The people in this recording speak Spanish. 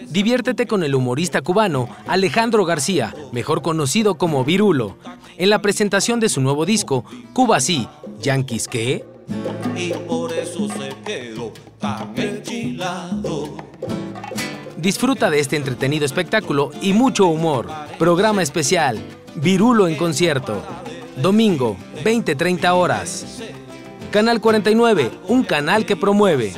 Diviértete con el humorista cubano Alejandro García, mejor conocido como Virulo, en la presentación de su nuevo disco, Cuba Sí, Yankees qué? Y por eso se quedó tan enchilado. Disfruta de este entretenido espectáculo y mucho humor. Programa especial, Virulo en concierto. Domingo, 20-30 horas. Canal 49, un canal que promueve.